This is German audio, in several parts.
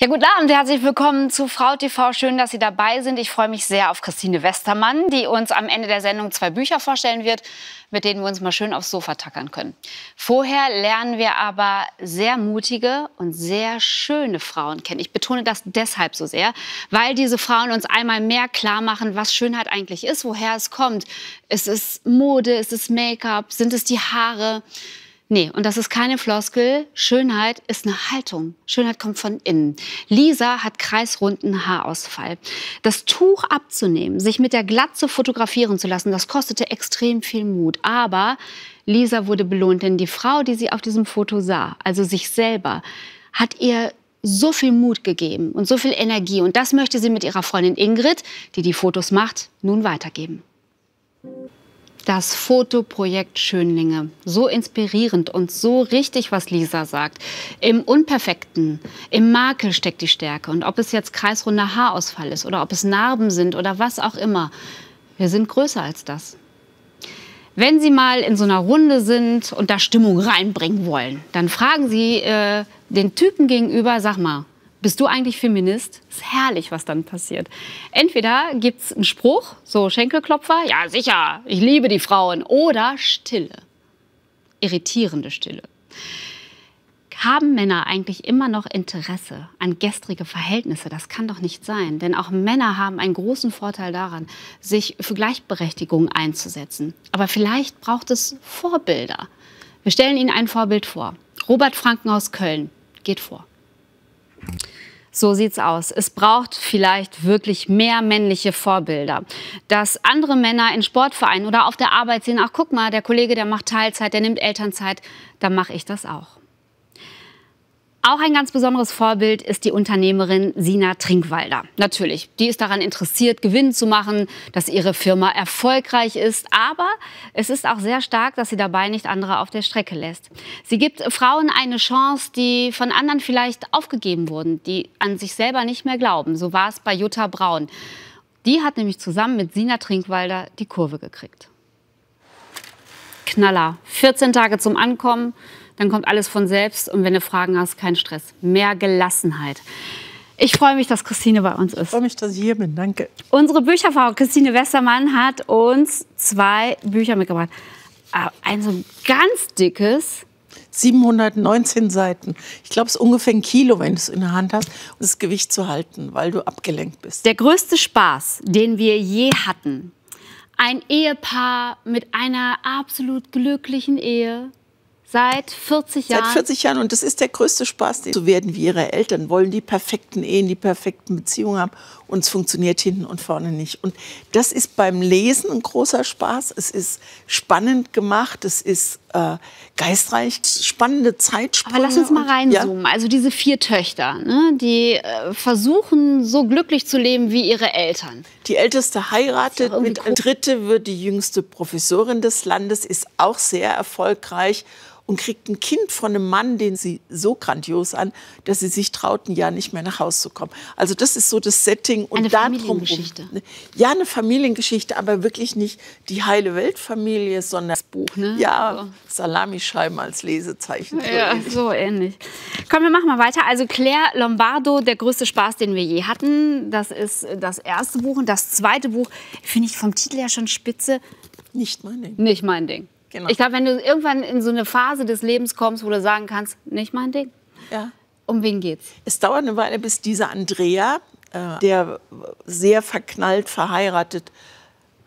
Ja, guten Abend, herzlich willkommen zu Frau TV. Schön, dass Sie dabei sind. Ich freue mich sehr auf Christine Westermann, die uns am Ende der Sendung zwei Bücher vorstellen wird, mit denen wir uns mal schön aufs Sofa tackern können. Vorher lernen wir aber sehr mutige und sehr schöne Frauen kennen. Ich betone das deshalb so sehr, weil diese Frauen uns einmal mehr klar machen, was Schönheit eigentlich ist, woher es kommt. Ist es Mode, ist es Make-up, sind es die Haare? Nee, und das ist keine Floskel. Schönheit ist eine Haltung. Schönheit kommt von innen. Lisa hat kreisrunden Haarausfall. Das Tuch abzunehmen, sich mit der Glatze fotografieren zu lassen, das kostete extrem viel Mut. Aber Lisa wurde belohnt, denn die Frau, die sie auf diesem Foto sah, also sich selber, hat ihr so viel Mut gegeben und so viel Energie. Und das möchte sie mit ihrer Freundin Ingrid, die die Fotos macht, nun weitergeben. Das Fotoprojekt Schönlinge. So inspirierend und so richtig, was Lisa sagt. Im Unperfekten, im Makel steckt die Stärke. Und ob es jetzt kreisrunder Haarausfall ist oder ob es Narben sind oder was auch immer, wir sind größer als das. Wenn Sie mal in so einer Runde sind und da Stimmung reinbringen wollen, dann fragen Sie äh, den Typen gegenüber, sag mal, bist du eigentlich Feminist? Ist herrlich, was dann passiert. Entweder gibt es einen Spruch, so Schenkelklopfer, ja sicher, ich liebe die Frauen, oder Stille, irritierende Stille. Haben Männer eigentlich immer noch Interesse an gestrige Verhältnisse? Das kann doch nicht sein. Denn auch Männer haben einen großen Vorteil daran, sich für Gleichberechtigung einzusetzen. Aber vielleicht braucht es Vorbilder. Wir stellen Ihnen ein Vorbild vor. Robert Franken aus Köln geht vor. So sieht's aus. Es braucht vielleicht wirklich mehr männliche Vorbilder. Dass andere Männer in Sportvereinen oder auf der Arbeit sehen, ach guck mal, der Kollege, der macht Teilzeit, der nimmt Elternzeit, dann mache ich das auch. Auch ein ganz besonderes Vorbild ist die Unternehmerin Sina Trinkwalder. Natürlich, die ist daran interessiert, Gewinn zu machen, dass ihre Firma erfolgreich ist. Aber es ist auch sehr stark, dass sie dabei nicht andere auf der Strecke lässt. Sie gibt Frauen eine Chance, die von anderen vielleicht aufgegeben wurden, die an sich selber nicht mehr glauben. So war es bei Jutta Braun. Die hat nämlich zusammen mit Sina Trinkwalder die Kurve gekriegt. Knaller. 14 Tage zum Ankommen dann kommt alles von selbst. Und wenn du Fragen hast, kein Stress. Mehr Gelassenheit. Ich freue mich, dass Christine bei uns ist. Ich freue mich, dass ich hier bin. Danke. Unsere Bücherfrau Christine Westermann hat uns zwei Bücher mitgebracht. Ah, ein so ganz dickes. 719 Seiten. Ich glaube, es ist ungefähr ein Kilo, wenn du es in der Hand hast, um das Gewicht zu halten, weil du abgelenkt bist. Der größte Spaß, den wir je hatten. Ein Ehepaar mit einer absolut glücklichen Ehe, Seit 40 Jahren? Seit 40 Jahren. Und das ist der größte Spaß, den so werden wie ihre Eltern, wollen die perfekten Ehen, die perfekten Beziehungen haben. Und es funktioniert hinten und vorne nicht. Und das ist beim Lesen ein großer Spaß. Es ist spannend gemacht. Es ist äh, geistreich. Spannende Zeitsprünge. Aber lass uns mal reinzoomen. Ja. Also diese vier Töchter, ne, die äh, versuchen, so glücklich zu leben wie ihre Eltern. Die älteste heiratet, mit dritte wird die jüngste Professorin des Landes, ist auch sehr erfolgreich und kriegt ein Kind von einem Mann, den sie so grandios an, dass sie sich traut, ein Jahr nicht mehr nach Hause zu kommen. Also das ist so das Setting. Und eine Familiengeschichte. Ne, ja, eine Familiengeschichte, aber wirklich nicht die heile Weltfamilie, sondern das Buch. Ne? Ja, so. Salamischeiben als Lesezeichen. So ja, ähnlich. so ähnlich. Komm, wir machen mal weiter. Also Claire Lombardo, der größte Spaß, den wir je hatten. Das ist das erste Buch. Und das zweite Buch finde ich vom Titel her schon spitze. Nicht mein Ding. Nicht mein Ding. Genau. Ich glaube, wenn du irgendwann in so eine Phase des Lebens kommst, wo du sagen kannst, nicht mein Ding. Ja. Um wen geht's? Es dauert eine Weile, bis dieser Andrea, äh, der sehr verknallt verheiratet,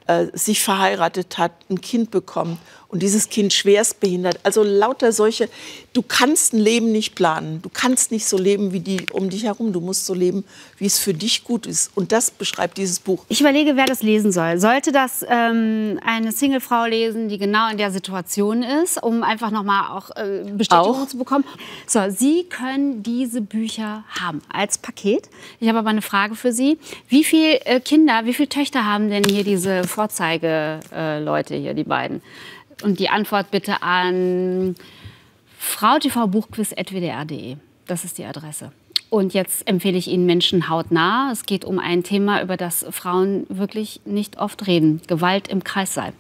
äh, sich verheiratet hat, ein Kind bekommt und dieses Kind schwerst behindert. Also lauter solche, du kannst ein Leben nicht planen. Du kannst nicht so leben wie die um dich herum. Du musst so leben, wie es für dich gut ist. Und das beschreibt dieses Buch. Ich überlege, wer das lesen soll. Sollte das ähm, eine Singlefrau lesen, die genau in der Situation ist, um einfach nochmal auch äh, Bestätigung auch? zu bekommen? So, Sie können diese Bücher haben als Paket. Ich habe aber eine Frage für Sie. Wie viele äh, Kinder, wie viele Töchter haben denn hier diese Vorzeigeleute äh, hier, die beiden? Und die Antwort bitte an frautvbuchquiz.wdr.de. Das ist die Adresse. Und jetzt empfehle ich Ihnen Menschen hautnah. Es geht um ein Thema, über das Frauen wirklich nicht oft reden. Gewalt im Kreissaal.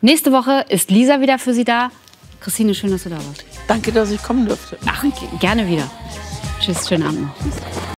Nächste Woche ist Lisa wieder für Sie da. Christine, schön, dass du da warst. Danke, dass ich kommen durfte. Ach, gerne wieder. Tschüss, schönen Abend noch.